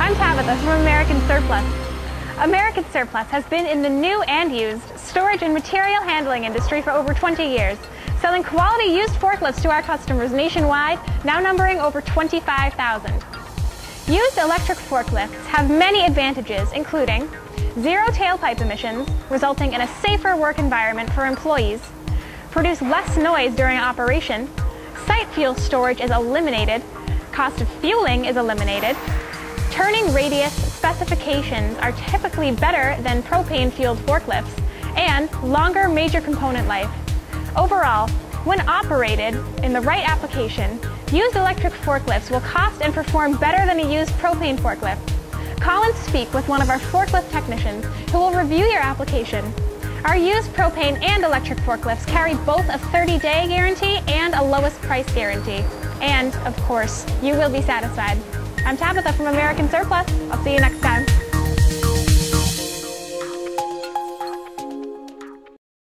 I'm Tabitha from American Surplus. American Surplus has been in the new and used storage and material handling industry for over 20 years, selling quality used forklifts to our customers nationwide, now numbering over 25,000. Used electric forklifts have many advantages, including zero tailpipe emissions, resulting in a safer work environment for employees, produce less noise during operation, site fuel storage is eliminated, cost of fueling is eliminated, turning radius specifications are typically better than propane-fueled forklifts, and longer major component life. Overall, when operated in the right application, used electric forklifts will cost and perform better than a used propane forklift. Call and speak with one of our forklift technicians who will review your application. Our used propane and electric forklifts carry both a 30-day guarantee and a lowest price guarantee. And, of course, you will be satisfied. I'm Tabitha from American Surplus. I'll see you next time.